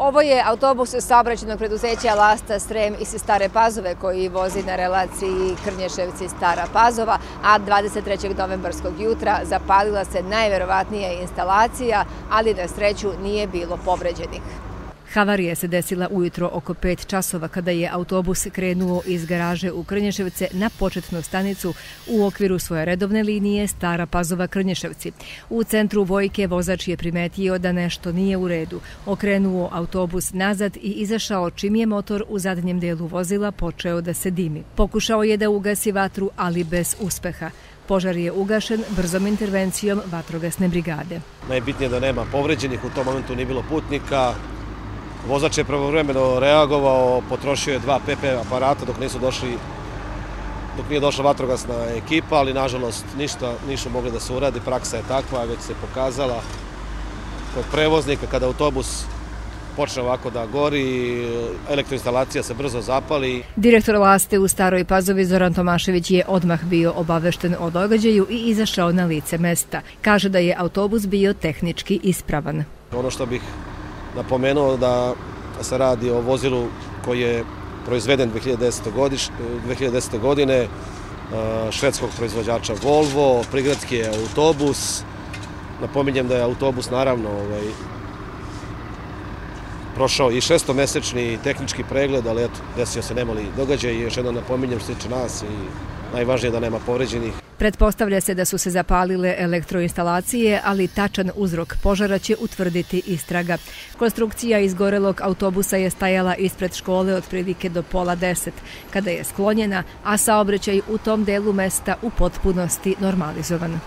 Ovo je autobus saobraćenog preduzeća Lasta Srem iz Stare Pazove koji vozi na relaciji Krnješevci-Stara Pazova, a 23. novembarskog jutra zapalila se najverovatnija instalacija, ali na sreću nije bilo povređenih. Havarija se desila ujutro oko 5 časova kada je autobus krenuo iz garaže u Krnješevce na početnu stanicu u okviru svoje redovne linije Stara Pazova Krnješevci. U centru Vojke vozač je primetio da nešto nije u redu. Okrenuo autobus nazad i izašao čim je motor u zadnjem delu vozila počeo da se dimi. Pokušao je da ugasi vatru, ali bez uspeha. Požar je ugašen brzom intervencijom vatrogasne brigade. Najbitnije je da nema povređenih, u tom momentu nije bilo putnika, Vozač je pravovremeno reagovao, potrošio je dva PP aparata dok nisu došli dok nije došla vatrogasna ekipa, ali nažalost ništa nisu mogli da se uradi, praksa je takva, već se pokazala kod prevoznika kada autobus počne ovako da gori, elektroinstalacija se brzo zapali. Direktor Laste u Staroj Pazovi Zoran Tomašević je odmah bio obavešten o događaju i izašao na lice mesta. Kaže da je autobus bio tehnički ispravan. Ono što bih napomenuo da se radi o vozilu koji je proizveden 2010. 2010. godine e, švedskog proizvođača Volvo, prigradski je autobus. Napominjem da je autobus naravno ovaj, prošao i šestomesečni tehnički pregled, ali eto, desio se nemali događaj i još jednom napominjem što tiče nas i najvažnije da nema povređenih. Pretpostavlja se da su se zapalile elektroinstalacije, ali tačan uzrok požara će utvrditi istraga. Konstrukcija izgorelog autobusa je stajala ispred škole od prilike do pola deset, kada je sklonjena, a saobraćaj u tom delu mesta u potpunosti normalizovan.